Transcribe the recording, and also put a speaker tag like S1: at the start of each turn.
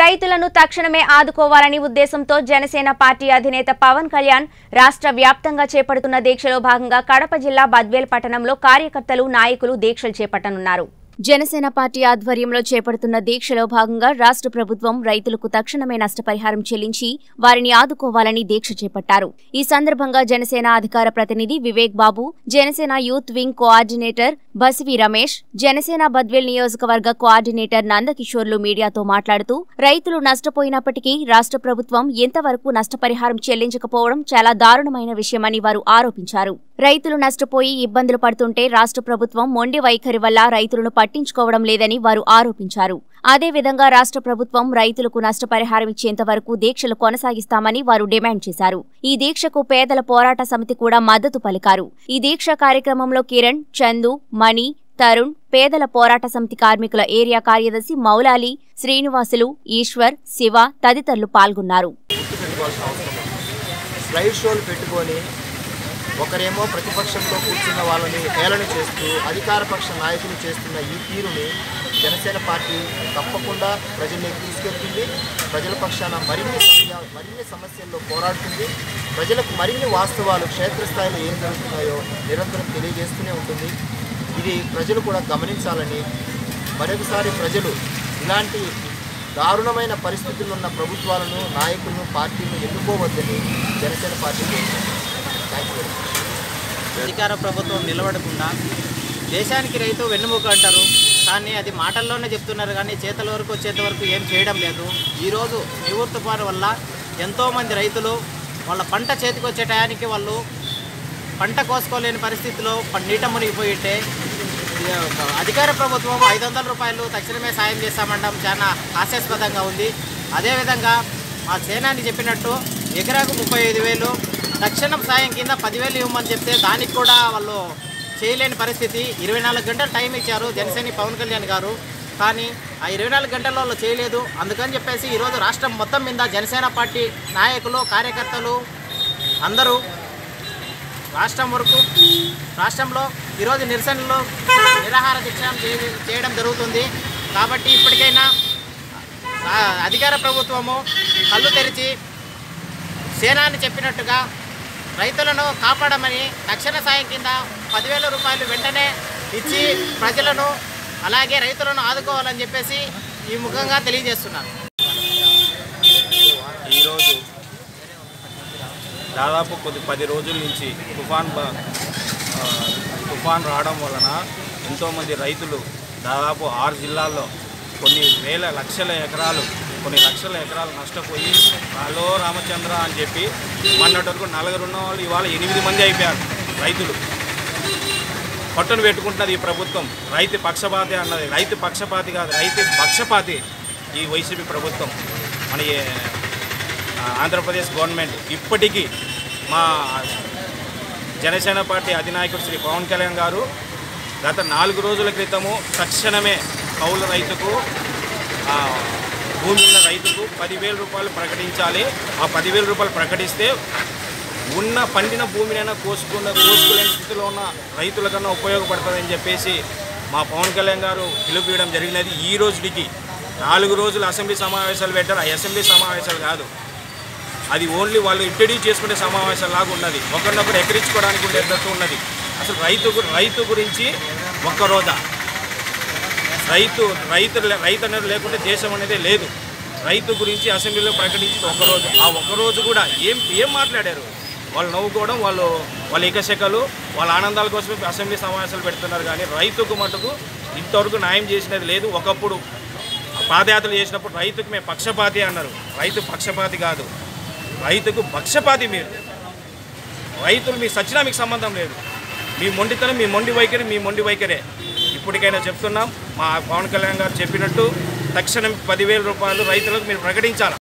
S1: రైతులను తక్షణమే ఆదుకోవాలని ఉద్దేశంతో జనసేన పార్టీ అధినేత పవన్ కళ్యాణ్ రాష్ట్ర వ్యాప్తంగా చేపడుతున్న దీక్షలో భాగంగా కడప జిల్లా బద్వేల్ పట్టణంలో కార్యకర్తలు నాయకులు దీక్షలు చేపట్టనున్నారు. జనసేన పార్టీ ఆధ్వర్యంలో చేపడుతున్న దీక్షలో భాగంగా రాష్ట్ర ప్రభుత్వం రైతులకు తక్షణమే నష్టపరిహారం చెల్లించి వారిని ఆదుకోవాలని దీక్ష చేపట్టారు. ఈ సందర్భంగా జనసేన అధికార ప్రతినిధి Vivek Babu Janasena youth wing coordinator Basivi Ramesh Janasena Badvel నియోజకవర్గ కోఆర్డినేటర్ నందకిషోర్లు మీడియాతో మాట్లాడుతూ రైతులు నష్టపోయినప్పటికీ రాష్ట్ర ప్రభుత్వం ఎంతవరకు నష్టపరిహారం చెల్లించకపోవడం చాలా దారుణమైన విషయమని వారు ఆరోపించారు. రైతులు నష్టపోయి ఇబ్బందులు పడుతుంటే రాష్ట్ర ప్రభుత్వం మొండి వైఖరి వల్ల రైతులను పట్టించుకోవడం లేదని వారు ఆరోపించారు. అదేవిధంగా రాష్ట్ర ప్రభుత్వం రైతులకు నష్టపరిహారం ఇచ్చేంత వరకు దీక్షలు కొనసాగిస్తామని వారు డిమాండ్ చేశారు. ఈ దీక్షకు పేదల పోరాట సమితి కూడా మద్దతు పలికారు. ఈ దీక్ష కార్యక్రమంలో కిరణ్ చందు మణి తరుణ్ పేదల పోరాట సమితి కార్మికుల ఏరియా కార్యదర్శి మౌలాలి శ్రీనివాసులు ఈశ్వర్ శివ తదితరులు పాల్గొన్నారు.
S2: ఒకరేమో ప్రతిపక్షంలో కూర్చున్న వాళ్ళని హేళన చేస్తూ అధికార పక్ష నాయకులు చేస్తున్న ఈ తీరుని జనసేన పార్టీ తప్పకుండా ప్రజల్ని తీసుకెళ్తుంది. ప్రజల పక్షాన మరిన్ని సమయ మరిన్ని సమస్యల్లో పోరాడుతుంది. ప్రజలకు మరిన్ని వాస్తవాలు క్షేత్రస్థాయిలో ఏం జరుగుతున్నాయో నిరంతరం తెలియజేస్తూనే ఉంటుంది. ఇది ప్రజలు కూడా గమనించాలని మరొకసారి ప్రజలు ఇలాంటి దారుణమైన పరిస్థితుల్లో ఉన్న ప్రభుత్వాలను నాయకులను పార్టీలను ఎన్నుకోవద్దని జనసేన పార్టీ కోరుతుంది.
S3: అధికార ప్రభుత్వం నిలబడకుండా దేశానికి రైతు వెన్నుముక అంటారు. కానీ అది మాటల్లోనే చెప్తున్నారు కానీ చేతల వరకు వచ్చేంత వరకు ఏం చేయడం లేదు. ఈరోజు నివృత్తి తుఫాను వల్ల ఎంతోమంది రైతులు వాళ్ళ పంట చేతికి వచ్చే టయానికి వాళ్ళు పంట కోసుకోలేని పరిస్థితిలో నీట మునిగిపోయిట్టే అధికార ప్రభుత్వం ఐదు వందల రూపాయలు తక్షణమే సాయం చేస్తామంటాం. చాలా హాస్యాస్పదంగా ఉంది. అదేవిధంగా మా సేనాని చెప్పినట్టు ఎకరాకు ముప్పై ఐదు వేలు తక్షణం సాయం కింద పదివేలు ఇవ్వమని చెప్తే దానికి కూడా వాళ్ళు చేయలేని పరిస్థితి. ఇరవై నాలుగు గంటలు టైం ఇచ్చారు జనసేన పవన్ కళ్యాణ్ గారు. కానీ ఆ ఇరవై నాలుగు గంటల్లో వాళ్ళు చేయలేదు. అందుకని చెప్పేసి ఈరోజు రాష్ట్రం మొత్తం మీద జనసేన పార్టీ నాయకులు కార్యకర్తలు అందరూ రాష్ట్రం వరకు రాష్ట్రంలో ఈరోజు నిరసనలు నిరాహార దీక్ష చేయడం జరుగుతుంది. కాబట్టి ఇప్పటికైనా అధికార ప్రభుత్వము కళ్ళు తెరిచి సేనాని చెప్పినట్టుగా రైతులను కాపాడమని తక్షణ సాయం కింద పదివేల రూపాయలు వెంటనే ఇచ్చి ప్రజలను అలాగే రైతులను ఆదుకోవాలని చెప్పేసి ఈ ముఖంగా తెలియజేస్తున్నారు.
S4: ఈరోజు దాదాపు కొద్ది పది రోజుల నుంచి తుఫాన్ తుఫాన్ రావడం వలన ఎంతోమంది రైతులు దాదాపు ఆరు జిల్లాల్లో కొన్ని వేల లక్షల ఎకరాలు కొన్ని లక్షల ఎకరాలు నష్టపోయి హలో రామచంద్ర అని చెప్పి మొన్నటి వరకు నలుగురు ఉన్న వాళ్ళు ఇవాళ ఎనిమిది మంది అయిపోయారు రైతులు. పట్టును పెట్టుకుంటున్నది ఈ ప్రభుత్వం. రైతు పక్షపాతి అన్నది రైతు పక్షపాతి కాదు రైతు పక్షపాతి ఈ వైసీపీ ప్రభుత్వం. మన ఆంధ్రప్రదేశ్ గవర్నమెంట్ ఇప్పటికీ మా జనసేన పార్టీ అధినాయకుడు శ్రీ పవన్ కళ్యాణ్ గారు గత నాలుగు రోజుల క్రితము తక్షణమే కౌలు రైతుకు భూమి ఉన్న రైతుకు పదివేల రూపాయలు ప్రకటించాలి. ఆ పదివేల రూపాయలు ప్రకటిస్తే ఉన్న పండిన భూమినైనా కోసుకున్న కోసుకోలేని స్థితిలో ఉన్న రైతులకన్నా ఉపయోగపడుతుందని చెప్పేసి మా పవన్ కళ్యాణ్ గారు పిలుపుయడం జరిగినది ఈ రోజుకి. నాలుగు రోజులు అసెంబ్లీ సమావేశాలు పెట్టారు. ఆ అసెంబ్లీ సమావేశాలు కాదు. అది ఓన్లీ వాళ్ళు ఇంట్రడ్యూస్ చేసుకునే సమావేశం లాగా ఉన్నది. ఒకరినొకరు ఎక్కిరించుకోవడానికి ఉండేటట్టు ఉన్నది. అసలు రైతు రైతు గురించి ఒక్కరోజా రైతు రైతు రైతు అనేది లేకుంటే దేశం అనేది లేదు. రైతు గురించి అసెంబ్లీలో ప్రకటించిన ఒకరోజు ఆ ఒక్కరోజు కూడా ఏం ఏం మాట్లాడారు? వాళ్ళు నవ్వుకోవడం వాళ్ళు వాళ్ళ ఏకశకలు వాళ్ళ ఆనందాల కోసమే అసెంబ్లీ సమావేశాలు పెడుతున్నారు కానీ రైతుకు మటుకు ఇంతవరకు న్యాయం చేసినది లేదు. ఒకప్పుడు పాదయాత్రలు చేసినప్పుడు రైతుకు మేము పక్షపాతి అన్నారు. రైతు పక్షపాతి కాదు. రైతుకు పక్షపాతి మీరు. రైతులు మీ సచ్చినా మీకు సంబంధం లేదు. మీ మొండితనం మీ మొండి వైఖరి మీ మొండి వైఖరే. ఇప్పటికైనా చెప్తున్నాం మా పవన్ కళ్యాణ్ గారు చెప్పినట్టు తక్షణం పదివేల రూపాయలు రైతులకు మీరు ప్రకటించాలి?